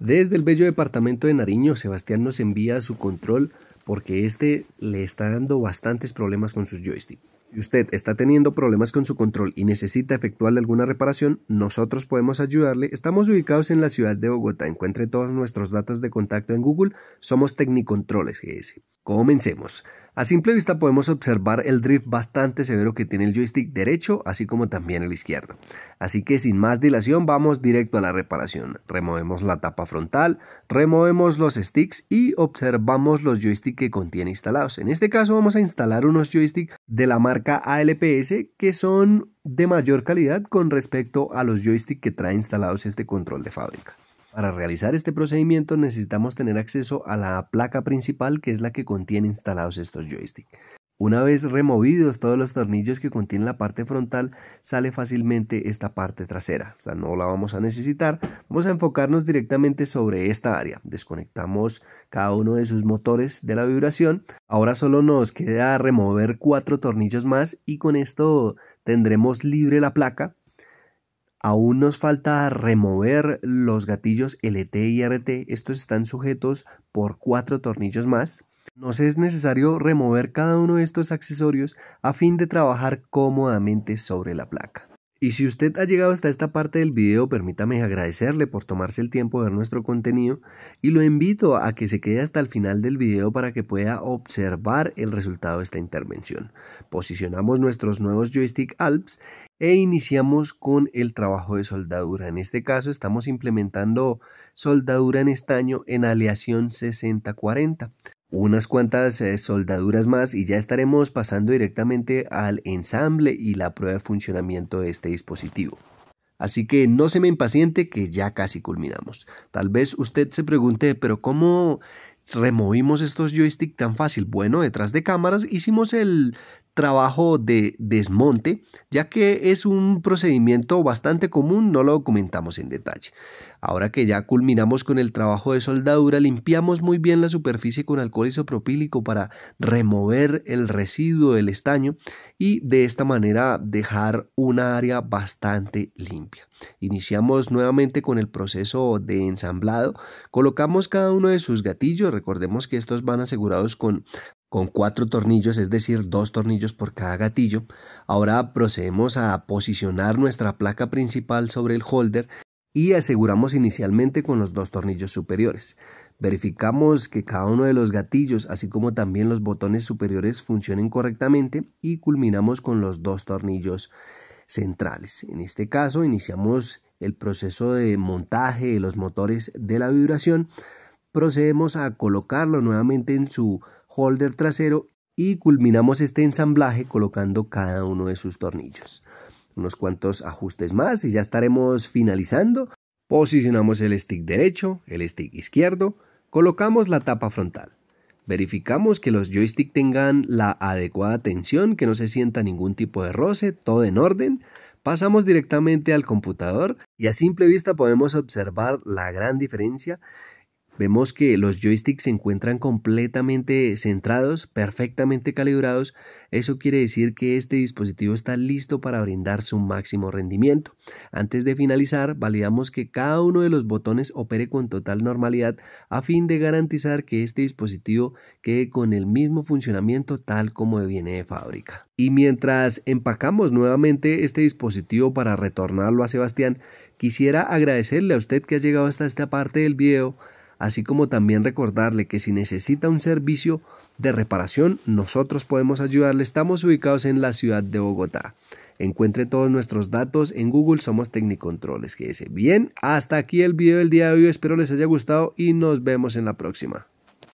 Desde el bello departamento de Nariño, Sebastián nos envía su control porque este le está dando bastantes problemas con sus joysticks. Si usted está teniendo problemas con su control y necesita efectuarle alguna reparación, nosotros podemos ayudarle. Estamos ubicados en la ciudad de Bogotá. Encuentre todos nuestros datos de contacto en Google. Somos Tecnicontroles GS. Comencemos. A simple vista podemos observar el drift bastante severo que tiene el joystick derecho, así como también el izquierdo. Así que sin más dilación vamos directo a la reparación. Removemos la tapa frontal, removemos los sticks y observamos los joysticks que contiene instalados. En este caso vamos a instalar unos joysticks de la marca ALPS que son de mayor calidad con respecto a los joysticks que trae instalados este control de fábrica. Para realizar este procedimiento necesitamos tener acceso a la placa principal que es la que contiene instalados estos joysticks. Una vez removidos todos los tornillos que contiene la parte frontal, sale fácilmente esta parte trasera. O sea, no la vamos a necesitar. Vamos a enfocarnos directamente sobre esta área. Desconectamos cada uno de sus motores de la vibración. Ahora solo nos queda remover cuatro tornillos más y con esto tendremos libre la placa Aún nos falta remover los gatillos LT y RT. Estos están sujetos por cuatro tornillos más. Nos es necesario remover cada uno de estos accesorios a fin de trabajar cómodamente sobre la placa. Y si usted ha llegado hasta esta parte del video, permítame agradecerle por tomarse el tiempo de ver nuestro contenido y lo invito a que se quede hasta el final del video para que pueda observar el resultado de esta intervención. Posicionamos nuestros nuevos joystick Alps e iniciamos con el trabajo de soldadura. En este caso estamos implementando soldadura en estaño en aleación 6040 unas cuantas eh, soldaduras más y ya estaremos pasando directamente al ensamble y la prueba de funcionamiento de este dispositivo. Así que no se me impaciente que ya casi culminamos. Tal vez usted se pregunte, pero ¿cómo removimos estos joysticks tan fácil? Bueno, detrás de cámaras hicimos el trabajo de desmonte, ya que es un procedimiento bastante común, no lo documentamos en detalle. Ahora que ya culminamos con el trabajo de soldadura, limpiamos muy bien la superficie con alcohol isopropílico para remover el residuo del estaño y de esta manera dejar una área bastante limpia. Iniciamos nuevamente con el proceso de ensamblado. Colocamos cada uno de sus gatillos. Recordemos que estos van asegurados con con cuatro tornillos, es decir, dos tornillos por cada gatillo. Ahora procedemos a posicionar nuestra placa principal sobre el holder y aseguramos inicialmente con los dos tornillos superiores. Verificamos que cada uno de los gatillos, así como también los botones superiores, funcionen correctamente y culminamos con los dos tornillos centrales. En este caso, iniciamos el proceso de montaje de los motores de la vibración. Procedemos a colocarlo nuevamente en su holder trasero y culminamos este ensamblaje colocando cada uno de sus tornillos. Unos cuantos ajustes más y ya estaremos finalizando. Posicionamos el stick derecho, el stick izquierdo, colocamos la tapa frontal. Verificamos que los joysticks tengan la adecuada tensión, que no se sienta ningún tipo de roce, todo en orden. Pasamos directamente al computador y a simple vista podemos observar la gran diferencia Vemos que los joysticks se encuentran completamente centrados, perfectamente calibrados. Eso quiere decir que este dispositivo está listo para brindar su máximo rendimiento. Antes de finalizar, validamos que cada uno de los botones opere con total normalidad a fin de garantizar que este dispositivo quede con el mismo funcionamiento tal como viene de fábrica. Y mientras empacamos nuevamente este dispositivo para retornarlo a Sebastián, quisiera agradecerle a usted que ha llegado hasta esta parte del video así como también recordarle que si necesita un servicio de reparación, nosotros podemos ayudarle. Estamos ubicados en la ciudad de Bogotá. Encuentre todos nuestros datos en Google, somos Tecnicontroles. dice Bien, hasta aquí el video del día de hoy, espero les haya gustado y nos vemos en la próxima.